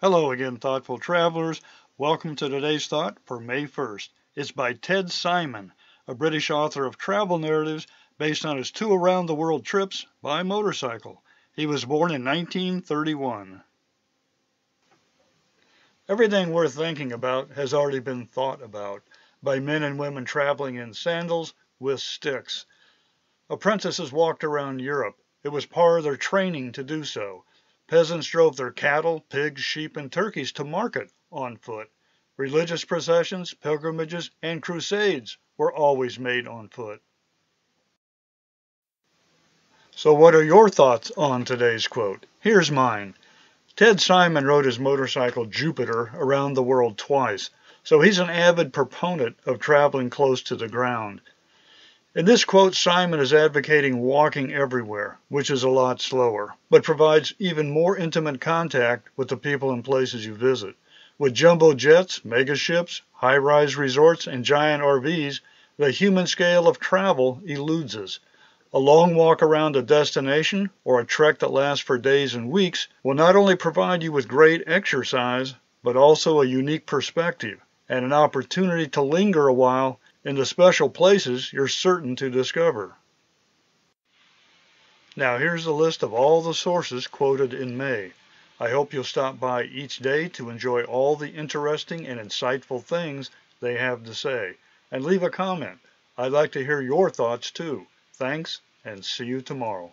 Hello again, thoughtful travelers. Welcome to today's thought for May 1st. It's by Ted Simon, a British author of travel narratives based on his two around the world trips by motorcycle. He was born in 1931. Everything worth thinking about has already been thought about by men and women traveling in sandals with sticks. Apprentices walked around Europe. It was part of their training to do so. Peasants drove their cattle, pigs, sheep, and turkeys to market on foot. Religious processions, pilgrimages, and crusades were always made on foot. So what are your thoughts on today's quote? Here's mine. Ted Simon rode his motorcycle Jupiter around the world twice, so he's an avid proponent of traveling close to the ground. In this quote, Simon is advocating walking everywhere, which is a lot slower, but provides even more intimate contact with the people and places you visit. With jumbo jets, megaships, high-rise resorts, and giant RVs, the human scale of travel eludes us. A long walk around a destination or a trek that lasts for days and weeks will not only provide you with great exercise, but also a unique perspective and an opportunity to linger a while in the special places you're certain to discover. Now here's a list of all the sources quoted in May. I hope you'll stop by each day to enjoy all the interesting and insightful things they have to say, and leave a comment. I'd like to hear your thoughts too. Thanks, and see you tomorrow.